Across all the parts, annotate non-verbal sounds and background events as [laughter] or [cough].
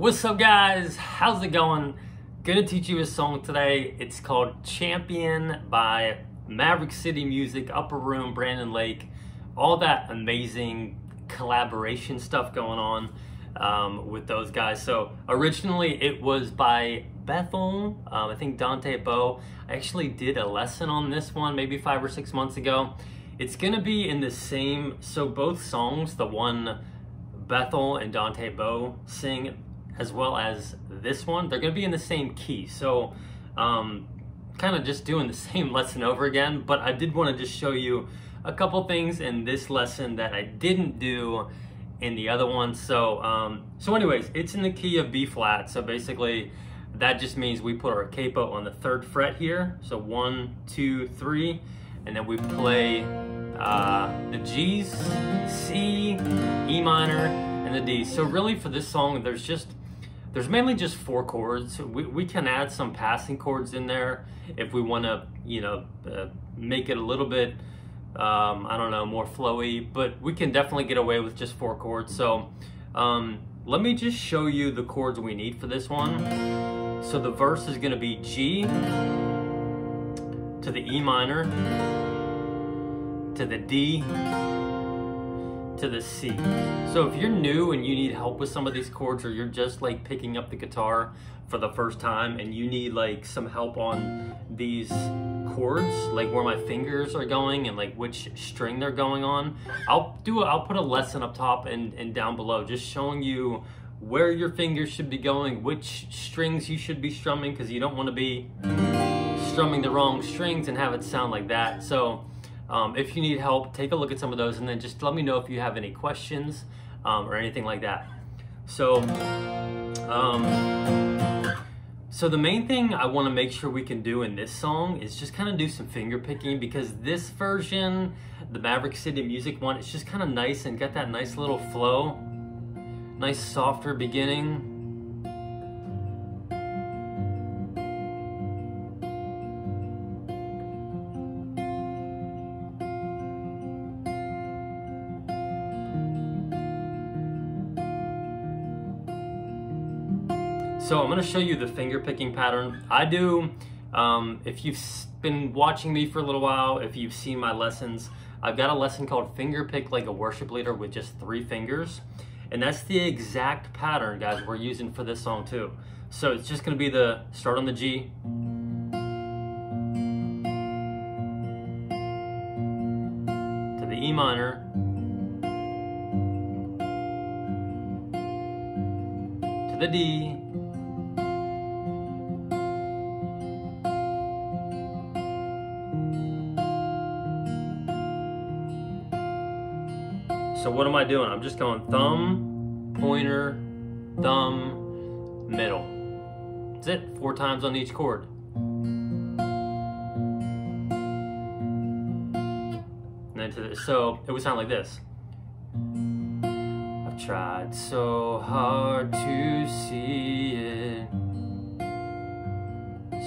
What's up guys? How's it going? Gonna teach you a song today. It's called Champion by Maverick City Music, Upper Room, Brandon Lake. All that amazing collaboration stuff going on um, with those guys. So originally it was by Bethel, um, I think Dante Bowe. I actually did a lesson on this one maybe five or six months ago. It's gonna be in the same, so both songs, the one Bethel and Dante Bowe sing, as well as this one, they're gonna be in the same key. So um, kind of just doing the [laughs] same lesson over again, but I did wanna just show you a couple things in this lesson that I didn't do in the other one. So, um, so anyways, it's in the key of B flat. So basically that just means we put our capo on the third fret here. So one, two, three, and then we play uh, the G's, C, E minor, and the D. So really for this song, there's just, there's mainly just four chords. We, we can add some passing chords in there if we want to, you know, uh, make it a little bit um, I don't know, more flowy, but we can definitely get away with just four chords. So um, let me just show you the chords we need for this one. So the verse is gonna be G to the E minor, to the D, to the C. So if you're new and you need help with some of these chords or you're just like picking up the guitar for the first time and you need like some help on these chords, like where my fingers are going and like which string they're going on, I'll do a, I'll put a lesson up top and, and down below just showing you where your fingers should be going, which strings you should be strumming because you don't want to be strumming the wrong strings and have it sound like that. So um, if you need help, take a look at some of those and then just let me know if you have any questions um, or anything like that. So, um, so the main thing I want to make sure we can do in this song is just kind of do some finger picking because this version, the Maverick City Music one, it's just kind of nice and got that nice little flow, nice softer beginning. So I'm gonna show you the finger picking pattern. I do, um, if you've been watching me for a little while, if you've seen my lessons, I've got a lesson called Finger Pick Like a Worship Leader with just three fingers. And that's the exact pattern, guys, we're using for this song too. So it's just gonna be the, start on the G, to the E minor, to the D, what am I doing? I'm just going thumb, pointer, thumb, middle. That's it, four times on each chord. And then to so it would sound like this. I've tried so hard to see it,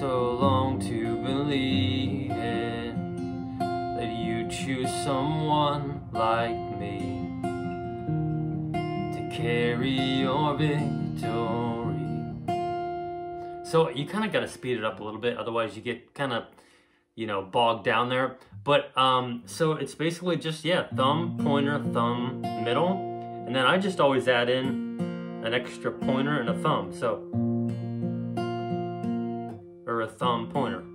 so long to believe it, that you choose someone like me carry your victory. So you kind of got to speed it up a little bit, otherwise you get kind of, you know, bogged down there. But um, so it's basically just yeah, thumb, pointer, thumb, middle, and then I just always add in an extra pointer and a thumb. So or a thumb pointer.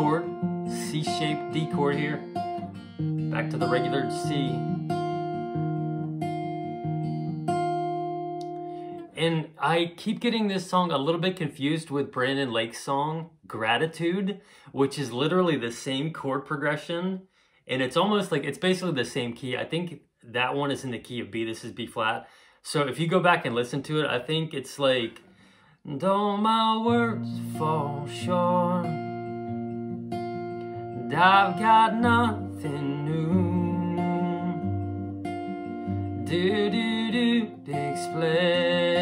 Chord, C shaped D chord here. Back to the regular C. And I keep getting this song a little bit confused with Brandon Lake's song, Gratitude, which is literally the same chord progression. And it's almost like, it's basically the same key. I think that one is in the key of B, this is B flat. So if you go back and listen to it, I think it's like, don't my words fall short and I've got nothing new. Do do do express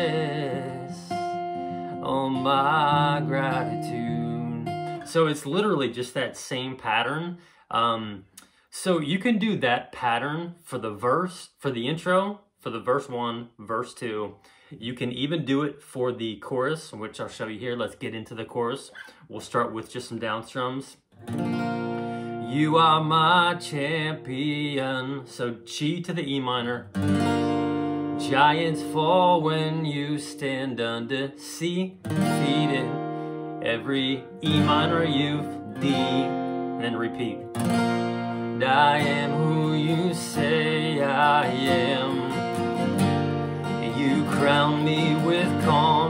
all my gratitude. So it's literally just that same pattern. Um, so you can do that pattern for the verse, for the intro, for the verse one, verse two. You can even do it for the chorus, which I'll show you here. Let's get into the chorus. We'll start with just some down strums. You are my champion. So G to the E minor. Giants fall when you stand under C. undefeated. Every E minor you've D, and repeat. And I am who you say I am. You crown me with confidence.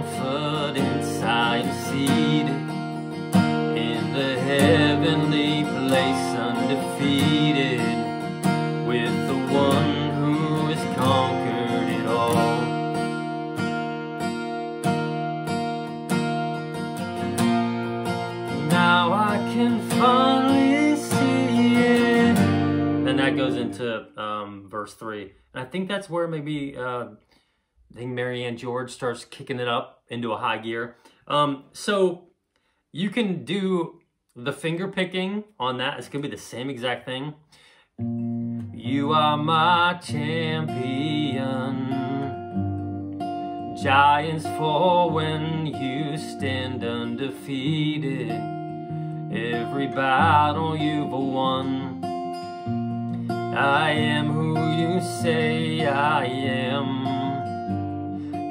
Verse three. And I think that's where maybe uh, I think Maryanne George starts kicking it up into a high gear. Um, so you can do the finger picking on that. It's gonna be the same exact thing. You are my champion. Giants fall when you stand undefeated. Every battle you've won. I am who you say I am.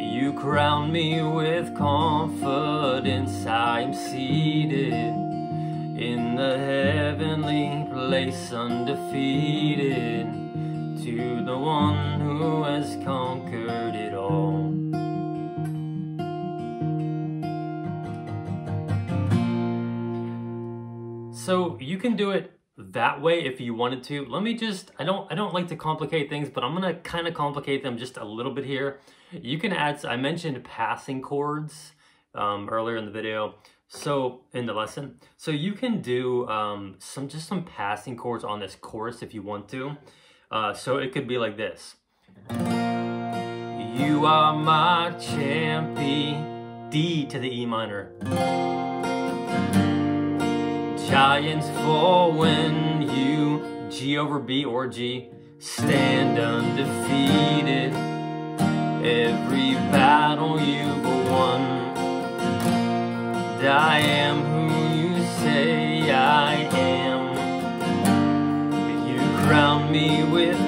You crown me with confidence. I'm seated in the heavenly place, undefeated, to the one who has conquered it all. So you can do it that way if you wanted to. Let me just, I don't, I don't like to complicate things, but I'm gonna kind of complicate them just a little bit here. You can add, I mentioned passing chords um, earlier in the video. So in the lesson, so you can do um, some, just some passing chords on this chorus if you want to. Uh, so it could be like this. You are my champion, D to the E minor. Giants fall when you, G over B or G, stand undefeated. Every battle you've won. And I am who you say I am. You crown me with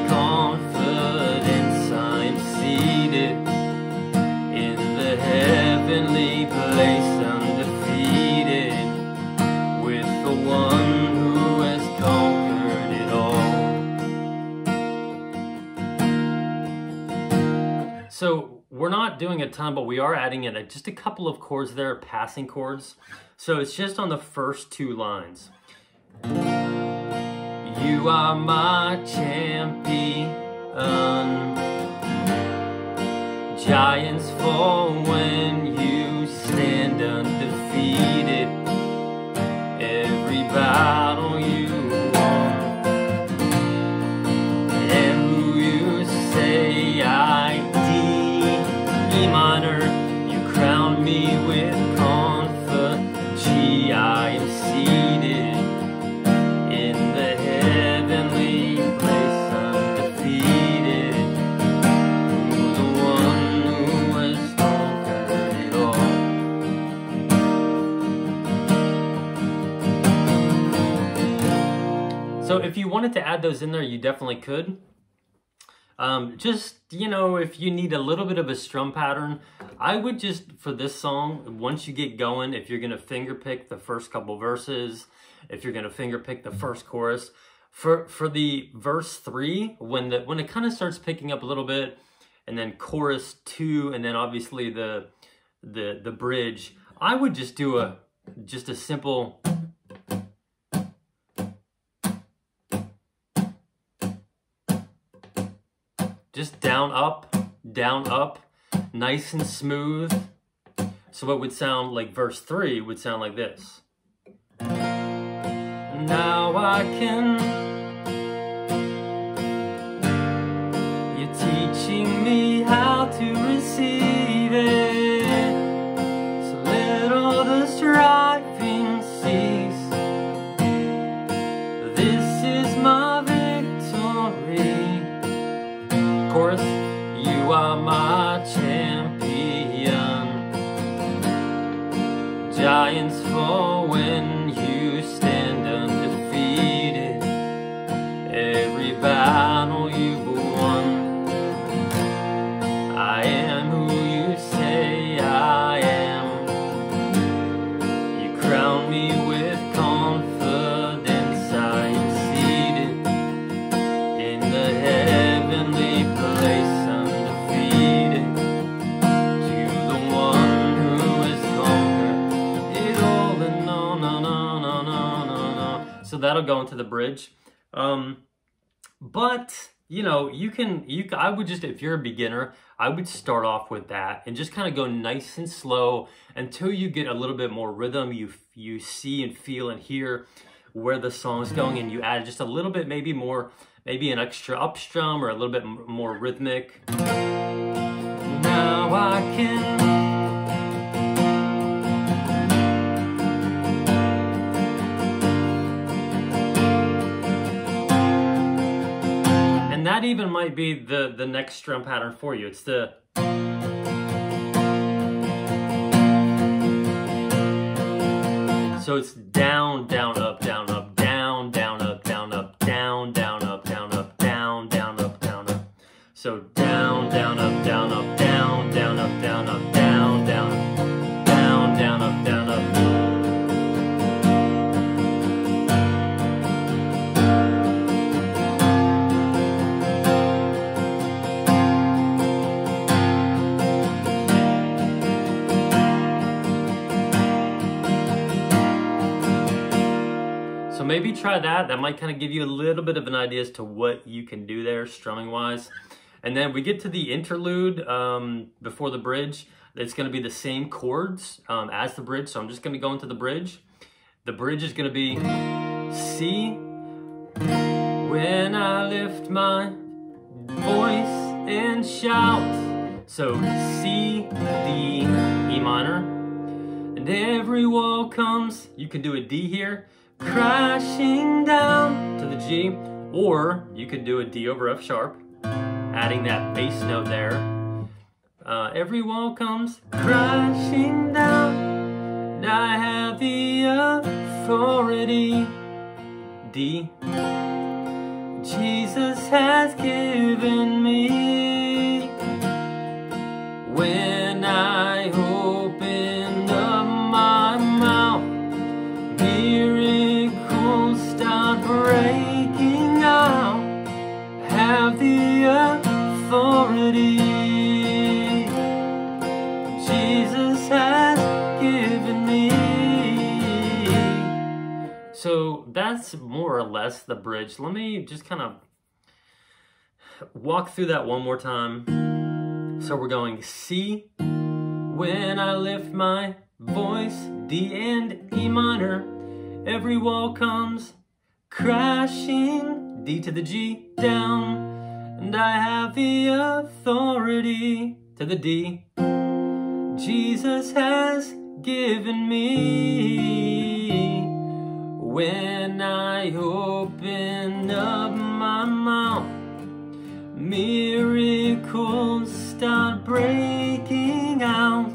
doing a ton, but we are adding in a, just a couple of chords there, passing chords. So it's just on the first two lines. You are my champion. Giants fall you wanted to add those in there, you definitely could. Um, just, you know, if you need a little bit of a strum pattern, I would just, for this song, once you get going, if you're going to finger pick the first couple verses, if you're going to finger pick the first chorus, for for the verse three, when the when it kind of starts picking up a little bit, and then chorus two, and then obviously the the the bridge, I would just do a just a simple down up, down up, nice and smooth. So it would sound like verse three would sound like this. Now I can. So that'll go into the bridge. Um, but you know, you can you I would just if you're a beginner, I would start off with that and just kind of go nice and slow until you get a little bit more rhythm. You you see and feel and hear where the song's going, and you add just a little bit, maybe more, maybe an extra upstrum or a little bit more rhythmic. Now I can. That even might be the the next strum pattern for you. It's the So it's down, down, up, down, up, down, try that. That might kind of give you a little bit of an idea as to what you can do there strumming wise. And then we get to the interlude um, before the bridge. It's going to be the same chords um, as the bridge. So I'm just going to go into the bridge. The bridge is going to be C. When I lift my voice and shout. So C, D, E minor. And every wall comes, you can do a D here, crashing down to the G, or you could do a D over F sharp, adding that bass note there. Uh, every wall comes crashing down, and I have the authority. D. Jesus has given that's more or less the bridge. Let me just kind of walk through that one more time. So we're going C when I lift my voice, D and E minor. Every wall comes crashing, D to the G down, and I have the authority to the D. Jesus has given me when I open up my mouth. Miracles start breaking out.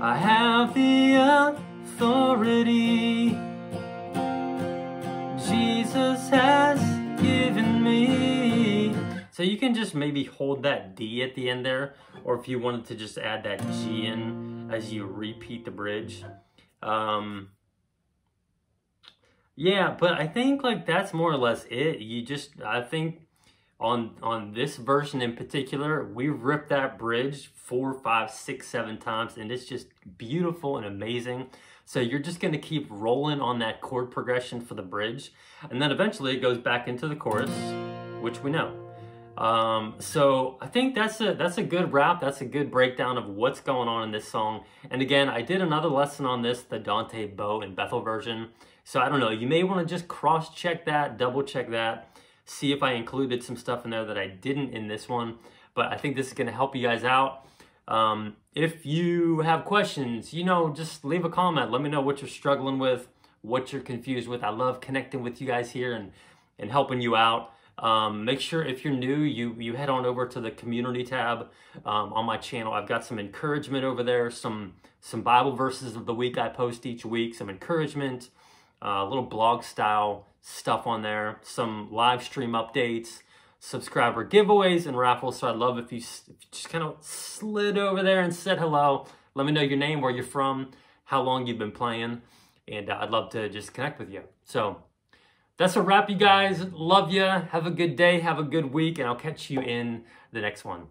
I have the authority Jesus has given me. So you can just maybe hold that D at the end there, or if you wanted to just add that G in as you repeat the bridge. Um, yeah, but I think like that's more or less it. You just I think on on this version in particular, we ripped that bridge four, five, six, seven times, and it's just beautiful and amazing. So you're just gonna keep rolling on that chord progression for the bridge, and then eventually it goes back into the chorus, which we know. Um, so I think that's a that's a good wrap. That's a good breakdown of what's going on in this song. And again, I did another lesson on this, the Dante Bowe and Bethel version. So I don't know. You may want to just cross check that, double check that, see if I included some stuff in there that I didn't in this one. But I think this is going to help you guys out. Um, if you have questions, you know, just leave a comment. Let me know what you're struggling with, what you're confused with. I love connecting with you guys here and, and helping you out. Um, make sure if you're new, you, you head on over to the community tab um, on my channel. I've got some encouragement over there, some, some Bible verses of the week I post each week, some encouragement, uh, little blog style stuff on there, some live stream updates, subscriber giveaways and raffles. So I'd love if you, if you just kind of slid over there and said hello. Let me know your name, where you're from, how long you've been playing, and uh, I'd love to just connect with you. So that's a wrap, you guys. Love you. Have a good day. Have a good week, and I'll catch you in the next one.